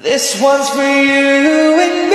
This one's for you